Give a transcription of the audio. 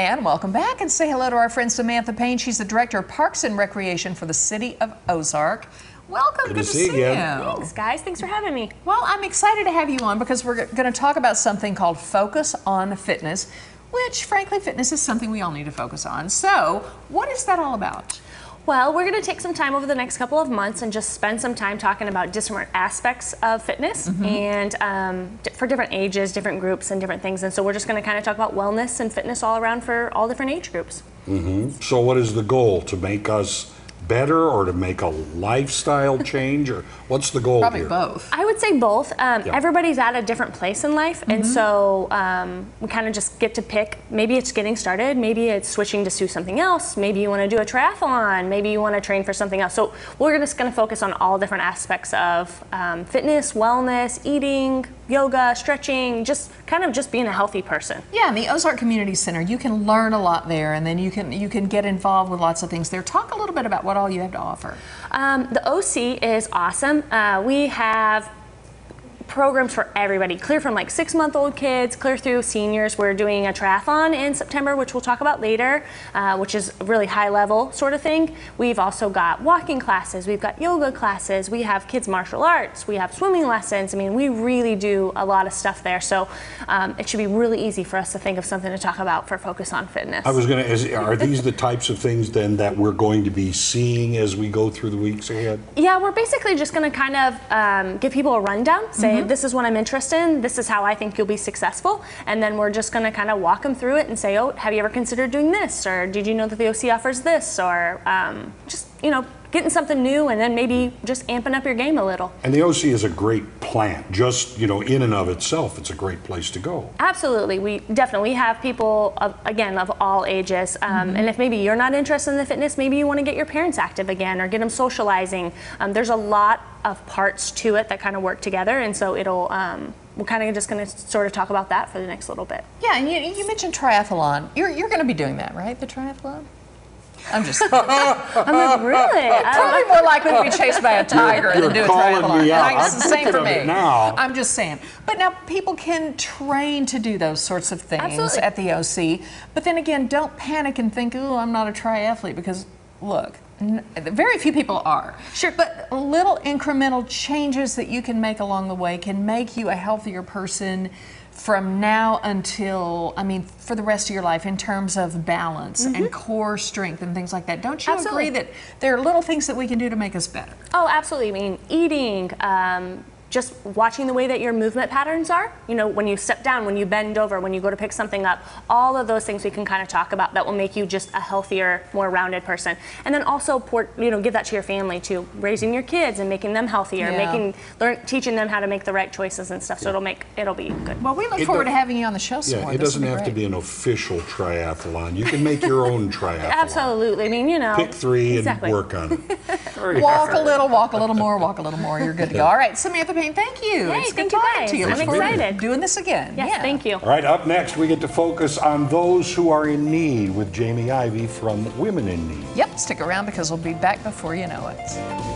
And welcome back and say hello to our friend Samantha Payne. She's the Director of Parks and Recreation for the City of Ozark. Welcome. Good Good, to see you again. Thanks, guys. Thanks for having me. Well, I'm excited to have you on because we're going to talk about something called Focus on Fitness, which, frankly, fitness is something we all need to focus on. So, what is that all about? Well, we're going to take some time over the next couple of months and just spend some time talking about different aspects of fitness and um, for different ages, different groups, and different things. And so we're just going to kind of talk about wellness and fitness all around for all different age groups. So what is the goal? To make us better or to make a lifestyle change or what's the goal Probably here? both. I would say both. Um, Yeah. Everybody's at a different place in life, and so um, we kind of just get to pick. Maybe it's getting started. Maybe it's switching to do something else. Maybe you want to do a triathlon. Maybe you want to train for something else. So we're just going to focus on all different aspects of um, fitness, wellness, eating, yoga, stretching, just kind of just being a healthy person. Yeah, in the Ozark Community Center, you can learn a lot there, and then you can you can get involved with lots of things there. Talk a little bit about what all you have to offer. Um, the OC is awesome. Uh, we have programs for everybody, clear from like six month old kids, clear through seniors. We're doing a triathlon in September, which we'll talk about later, uh, which is a really high level sort of thing. We've also got walking classes, we've got yoga classes, we have kids martial arts, we have swimming lessons. I mean, we really do a lot of stuff there. So um, it should be really easy for us to think of something to talk about for Focus on Fitness. I was going to, are these the types of things then that we're going to be seeing as we go through the weeks ahead? Yeah, we're basically just going to kind of um, give people a rundown, say this is what I'm interested in, this is how I think you'll be successful, and then we're just going to kind of walk them through it and say, oh, have you ever considered doing this, or did you know that the OC offers this, or um, just you know getting something new, and then maybe just amping up your game a little. And the OC is a great plant, just, you know, in and of itself, it's a great place to go. Absolutely, we definitely have people of, again of all ages, um, and if maybe you're not interested in the fitness, maybe you want to get your parents active again or get them socializing. Um, there's a lot of parts to it that kind of work together, and so it'll. Um, we're kind of just going to sort of talk about that for the next little bit. Yeah, and you, you mentioned triathlon. You're you're going to be doing that, right? The triathlon. I'm just I'm like, really? I- probably more likely to be chased by a tiger You're than do a triathlon. me And out. I- it's the same for me. it now. I'm just saying. But now people can train to do those sorts of things Absolutely. at the OC. But then again, don't panic and think, "Oh, I'm not a triathlete," because look. Very few people are. Sure. But little incremental changes that you can make along the way can make you a healthier person from now until, I mean, for the rest of your life in terms of balance and core strength and things like that. Don't you Mm-hmm. Absolutely. agree that there are little things that we can do to make us better? Oh, absolutely. I mean, eating, um, just watching the way that your movement patterns are. You know, when you step down, when you bend over, when you go to pick something up, all of those things we can kind of talk about that will make you just a healthier, more rounded person. And then also, port, you know, give that to your family too, raising your kids and making them healthier, Yeah. making, learn, teaching them how to make the right choices and stuff. So it'll make, it'll be good. Well, we look It forward to having you on the show some Yeah, more. it This doesn't will have to be an official triathlon. You can make your own triathlon. Absolutely. I mean, you know. Pick three exactly. and work on it. Walk a little, walk a little more, walk a little more. You're good to go. All right, Samantha Payne, thank you. Hey, it's thank good you talking guys. to you. I'm Look excited. Doing this again. Yes, yeah. thank you. All right, up next, we get to focus on those who are in need with Jamie Ivy from Women in Need. Yep, stick around because we'll be back before you know it.